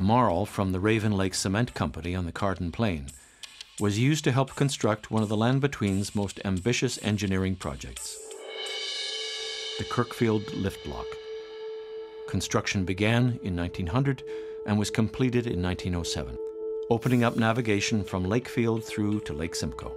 marl from the Raven Lake Cement Company on the Carden Plain was used to help construct one of the Land Between's most ambitious engineering projects the Kirkfield Lift Lock. Construction began in 1900 and was completed in 1907, opening up navigation from Lakefield through to Lake Simcoe.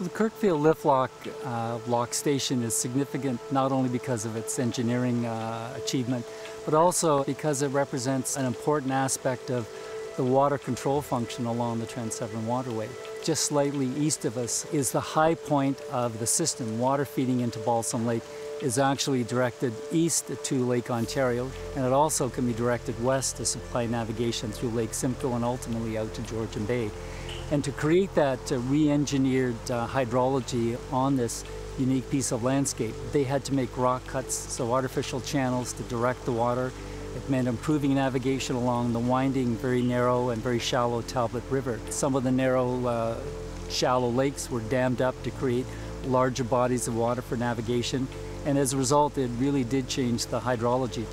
The Kirkfield Lift Lock, uh, lock station is significant not only because of its engineering uh, achievement, but also because it represents an important aspect of the water control function along the Trent Severn Waterway. Just slightly east of us is the high point of the system. Water feeding into Balsam Lake is actually directed east to Lake Ontario, and it also can be directed west to supply navigation through Lake Simcoe and ultimately out to Georgian Bay. And to create that uh, re-engineered uh, hydrology on this unique piece of landscape, they had to make rock cuts, so artificial channels to direct the water it meant improving navigation along the winding, very narrow and very shallow Talbot River. Some of the narrow, uh, shallow lakes were dammed up to create larger bodies of water for navigation, and as a result, it really did change the hydrology.